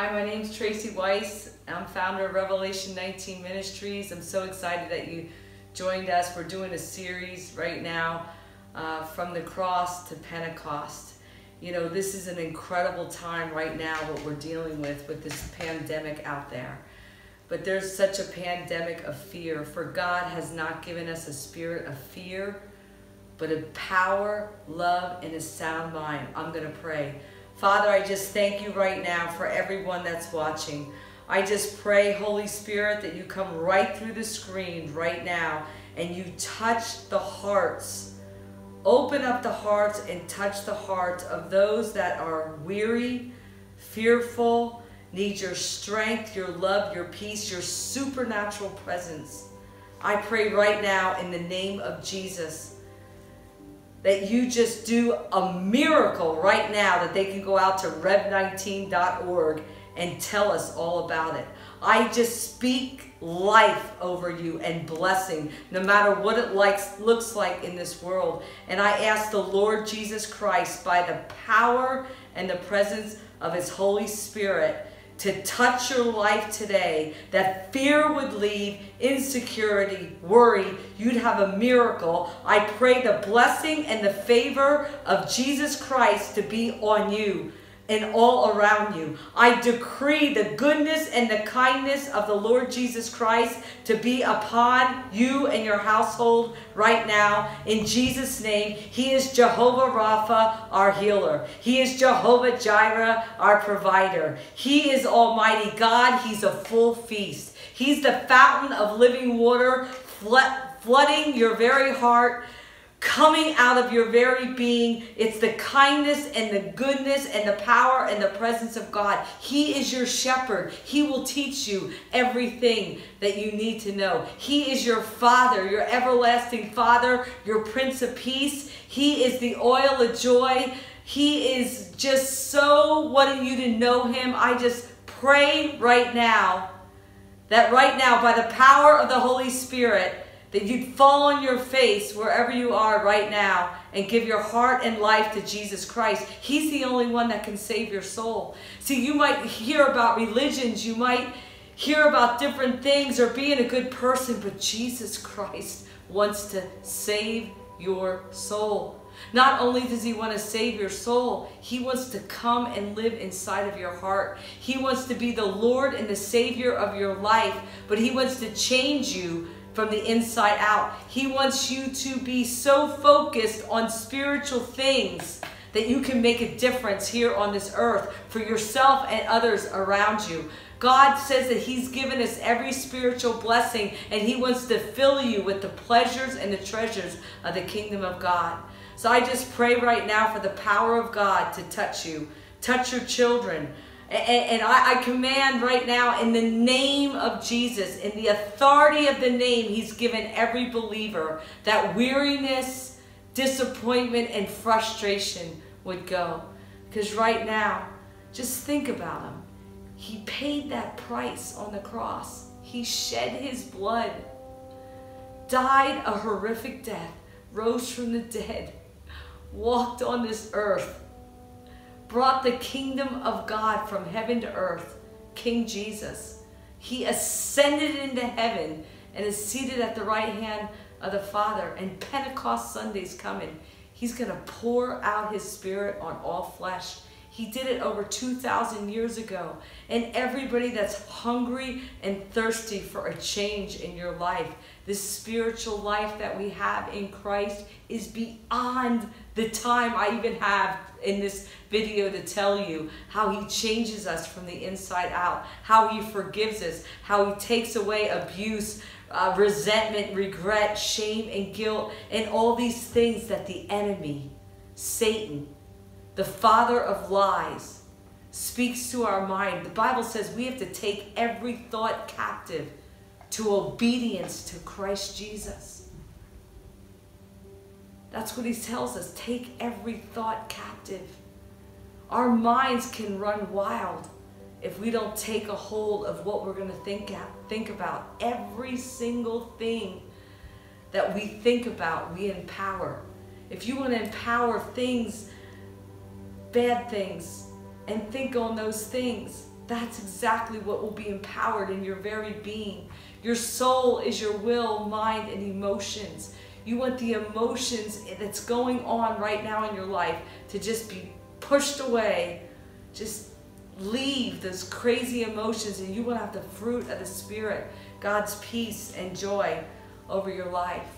Hi, my name's Tracey Weiss. I'm founder of Revelation 19 Ministries. I'm so excited that you joined us. We're doing a series right now uh, from the cross to Pentecost. You know, this is an incredible time right now, what we're dealing with, with this pandemic out there. But there's such a pandemic of fear. For God has not given us a spirit of fear, but of power, love, and a sound mind. I'm going to pray. Father, I just thank you right now for everyone that's watching. I just pray, Holy Spirit, that you come right through the screen right now and you touch the hearts. Open up the hearts and touch the hearts of those that are weary, fearful, need your strength, your love, your peace, your supernatural presence. I pray right now in the name of Jesus that you just do a miracle right now that they can go out to rev19.org and tell us all about it. I just speak life over you and blessing, no matter what it likes, looks like in this world. And I ask the Lord Jesus Christ, by the power and the presence of his Holy Spirit, to touch your life today, that fear would leave, insecurity, worry, you'd have a miracle. I pray the blessing and the favor of Jesus Christ to be on you and all around you. I decree the goodness and the kindness of the Lord Jesus Christ to be upon you and your household right now. In Jesus' name, He is Jehovah Rapha, our healer. He is Jehovah Jireh, our provider. He is Almighty God. He's a full feast. He's the fountain of living water, flooding your very heart coming out of your very being. It's the kindness and the goodness and the power and the presence of God. He is your shepherd. He will teach you everything that you need to know. He is your father, your everlasting father, your prince of peace. He is the oil of joy. He is just so wanting you to know him. I just pray right now that right now, by the power of the Holy Spirit, that you'd fall on your face wherever you are right now and give your heart and life to Jesus Christ. He's the only one that can save your soul. See, you might hear about religions, you might hear about different things or being a good person, but Jesus Christ wants to save your soul. Not only does he want to save your soul, he wants to come and live inside of your heart. He wants to be the Lord and the Savior of your life, but he wants to change you from the inside out. He wants you to be so focused on spiritual things that you can make a difference here on this earth for yourself and others around you. God says that He's given us every spiritual blessing and He wants to fill you with the pleasures and the treasures of the kingdom of God. So I just pray right now for the power of God to touch you, touch your children, and, I, I command right now in the name of Jesus, in the authority of the name he's given every believer, that weariness, disappointment, and frustration would go. Because right now, just think about him. He paid that price on the cross. He shed his blood, died a horrific death, rose from the dead, walked on this earth, brought the kingdom of God from heaven to earth, King Jesus. He ascended into heaven and is seated at the right hand of the Father. And Pentecost Sunday's coming. He's going to pour out his spirit on all flesh. He did it over 2,000 years ago. And everybody that's hungry and thirsty for a change in your life, this spiritual life that we have in Christ is beyond the time I even have in this video to tell you how he changes us from the inside out, how he forgives us, how he takes away abuse, uh, resentment, regret, shame, and guilt, and all these things that the enemy, Satan, the father of lies, speaks to our mind. The Bible says we have to take every thought captive to obedience to Christ Jesus. That's what he tells us. Take every thought captive. Our minds can run wild if we don't take a hold of what we're going to think at, think about. Every single thing that we think about, we empower. If you want to empower things, bad things, and think on those things, that's exactly what will be empowered in your very being. Your soul is your will, mind, and emotions. You want the emotions that's going on right now in your life to just be pushed away. Just leave those crazy emotions, and you want to have the fruit of the Spirit, God's peace and joy over your life.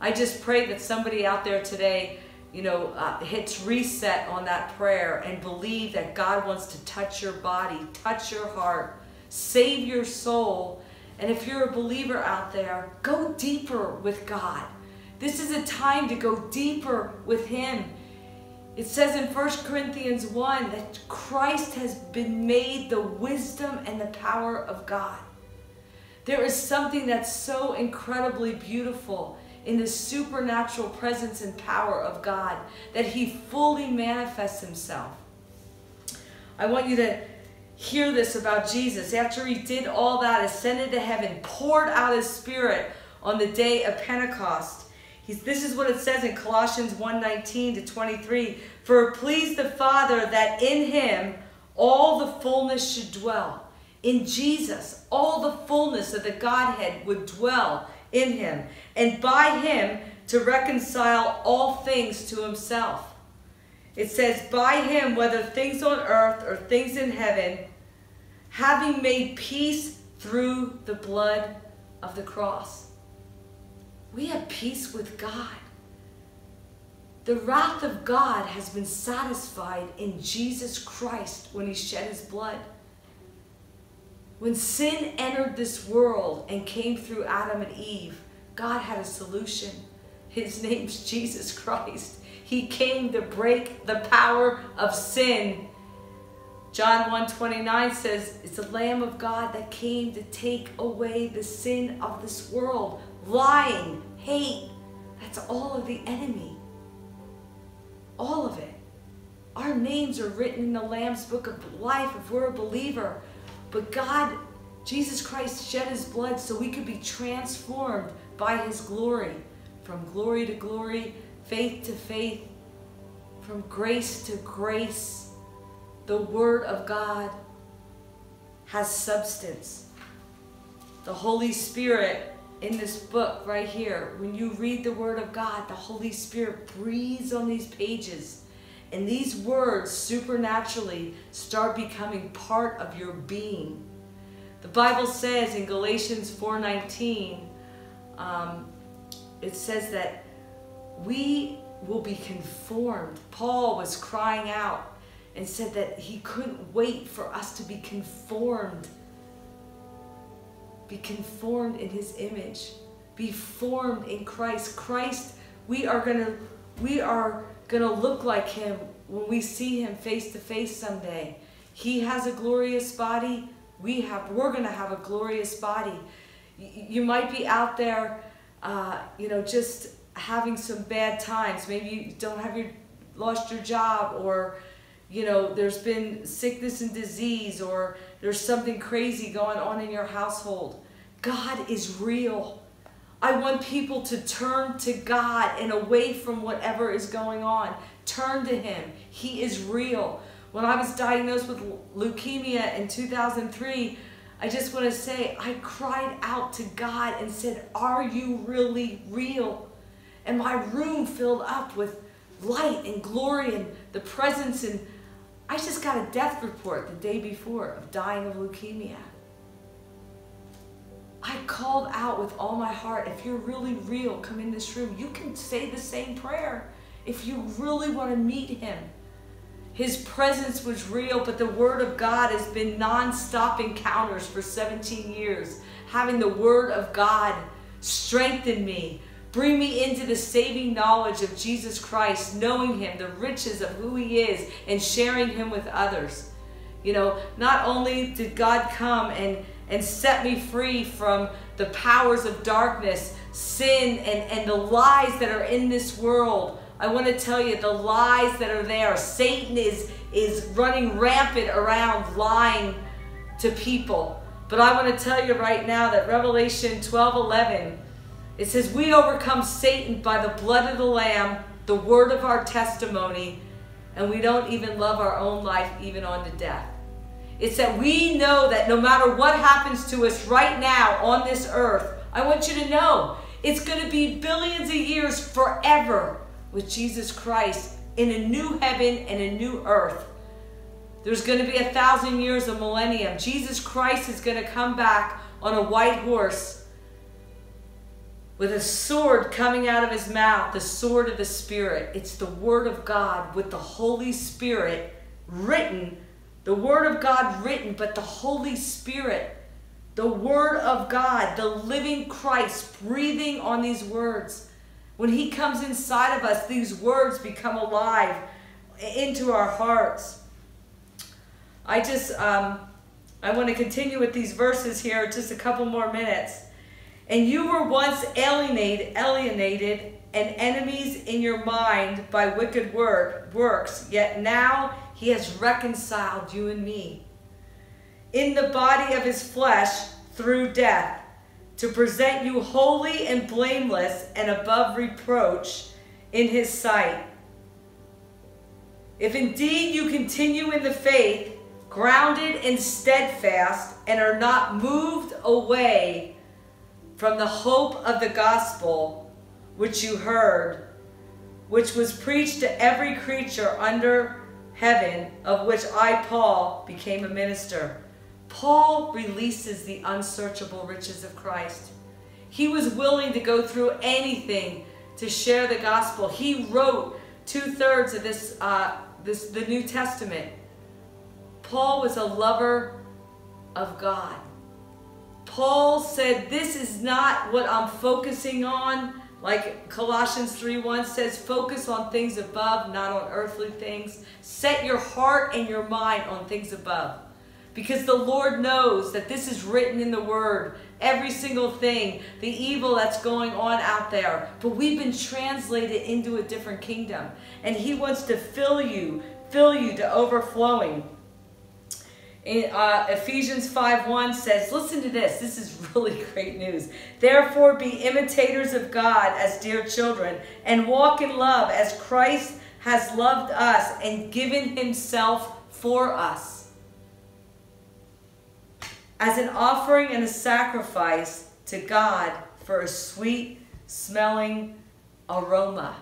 I just pray that somebody out there today, you know, uh, hits reset on that prayer and believe that God wants to touch your body, touch your heart, save your soul. And if you're a believer out there, go deeper with God. This is a time to go deeper with Him. It says in 1 Corinthians 1 that Christ has been made the wisdom and the power of God. There is something that's so incredibly beautiful in the supernatural presence and power of God that He fully manifests Himself. I want you to hear this about Jesus. After He did all that, ascended to heaven, poured out His Spirit on the day of Pentecost. He's, this is what it says in Colossians 1:19 to 23. For it pleased the Father that in Him all the fullness should dwell. In Jesus, all the fullness of the Godhead would dwell in him, and by him to reconcile all things to himself. It says, by him, whether things on earth or things in heaven, having made peace through the blood of the cross. We have peace with God. The wrath of God has been satisfied in Jesus Christ when he shed his blood. When sin entered this world and came through Adam and Eve, God had a solution. His name's Jesus Christ. He came to break the power of sin. John 1:29 says, "It's the Lamb of God that came to take away the sin of this world. Lying, hate, that's all of the enemy. All of it. Our names are written in the Lamb's book of life if we're a believer. But God, Jesus Christ shed his blood so we could be transformed by his glory. From glory to glory, faith to faith, from grace to grace. The Word of God has substance. The Holy Spirit in this book right here, when you read the Word of God, the Holy Spirit breathes on these pages and these words supernaturally start becoming part of your being. The Bible says in Galatians 4.19, um, it says that we will be conformed. Paul was crying out and said that he couldn't wait for us to be conformed. Be conformed in his image. Be formed in Christ. Christ, we are gonna, we are going to look like him when we see him face to face someday. He has a glorious body. We have, we're going to have a glorious body. You might be out there, uh, you know, just having some bad times. Maybe you don't have your, lost your job or, you know, there's been sickness and disease or there's something crazy going on in your household. God is real. I want people to turn to God and away from whatever is going on. Turn to Him. He is real. When I was diagnosed with leukemia in 2003, I just want to say, I cried out to God and said, Are you really real? And my room filled up with light and glory and the presence. And I just got a death report the day before of dying of leukemia. I called out with all my heart, if you're really real, come in this room. You can say the same prayer if you really want to meet him. His presence was real, but the Word of God has been non-stop encounters for 17 years. Having the Word of God strengthen me, bring me into the saving knowledge of Jesus Christ, knowing Him, the riches of who He is, and sharing Him with others. You know, not only did God come and and set me free from the powers of darkness, sin, and, and the lies that are in this world. I want to tell you the lies that are there. Satan is, is running rampant around lying to people. But I want to tell you right now that Revelation 12 11, it says, We overcome Satan by the blood of the Lamb, the word of our testimony, and we don't even love our own life even unto death. It's that we know that no matter what happens to us right now on this earth, I want you to know it's going to be billions of years forever with Jesus Christ in a new heaven and a new earth. There's going to be a thousand years of millennium. Jesus Christ is going to come back on a white horse with a sword coming out of his mouth, the sword of the Spirit. It's the Word of God with the Holy Spirit written, the Word of God written, but the Holy Spirit, the Word of God, the living Christ breathing on these words. When He comes inside of us, these words become alive into our hearts. I just, um, I want to continue with these verses here just a couple more minutes. And you were once alienated, alienated and enemies in your mind by wicked word, works, yet now he has reconciled you and me in the body of his flesh through death to present you holy and blameless and above reproach in his sight. If indeed you continue in the faith, grounded and steadfast, and are not moved away from the hope of the gospel which you heard, which was preached to every creature under heaven, of which I, Paul, became a minister. Paul releases the unsearchable riches of Christ. He was willing to go through anything to share the gospel. He wrote two-thirds of this, uh, this, the New Testament. Paul was a lover of God. Paul said, this is not what I'm focusing on. Like Colossians 3.1 says, focus on things above, not on earthly things. Set your heart and your mind on things above. Because the Lord knows that this is written in the Word. Every single thing, the evil that's going on out there. But we've been translated into a different kingdom. And He wants to fill you, fill you to overflowing. In, uh, Ephesians 5.1 says, listen to this. This is really great news. Therefore be imitators of God as dear children and walk in love as Christ has loved us and given himself for us. As an offering and a sacrifice to God for a sweet smelling aroma.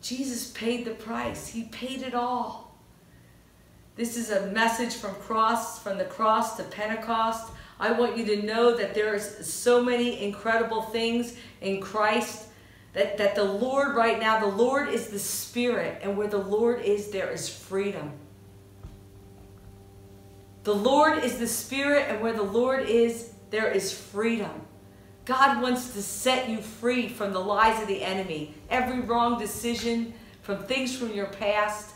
Jesus paid the price. He paid it all. This is a message from cross, from the cross to Pentecost. I want you to know that there's so many incredible things in Christ that, that the Lord right now, the Lord is the Spirit, and where the Lord is, there is freedom. The Lord is the Spirit, and where the Lord is, there is freedom. God wants to set you free from the lies of the enemy, every wrong decision, from things from your past.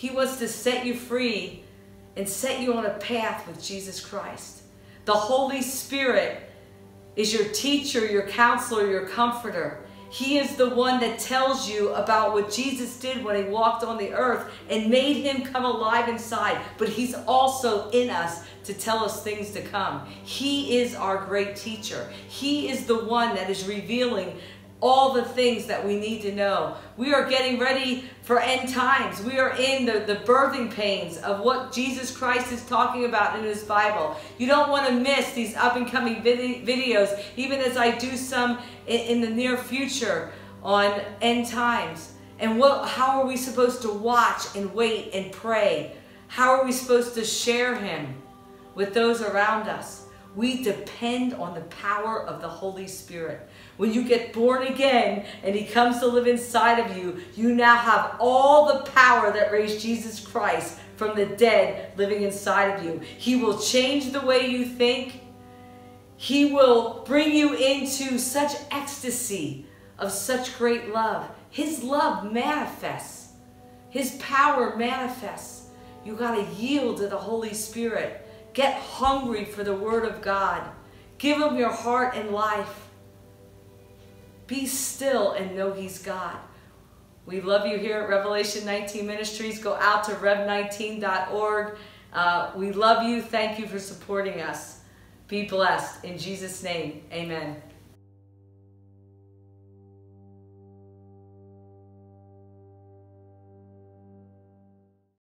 He wants to set you free and set you on a path with Jesus Christ. The Holy Spirit is your teacher, your counselor, your comforter. He is the one that tells you about what Jesus did when he walked on the earth and made him come alive inside. But he's also in us to tell us things to come. He is our great teacher. He is the one that is revealing all the things that we need to know. We are getting ready for end times. We are in the, the birthing pains of what Jesus Christ is talking about in his Bible. You don't want to miss these up and coming vid videos, even as I do some in, in, the near future on end times. And what, how are we supposed to watch and wait and pray? How are we supposed to share him with those around us? We depend on the power of the Holy Spirit. When you get born again and he comes to live inside of you, you now have all the power that raised Jesus Christ from the dead living inside of you. He will change the way you think. He will bring you into such ecstasy of such great love. His love manifests. His power manifests. You got to yield to the Holy Spirit. Get hungry for the Word of God. Give Him your heart and life. Be still and know He's God. We love you here at Revelation 19 Ministries. Go out to rev19.org. Uh, we love you. Thank you for supporting us. Be blessed. In Jesus' name, amen.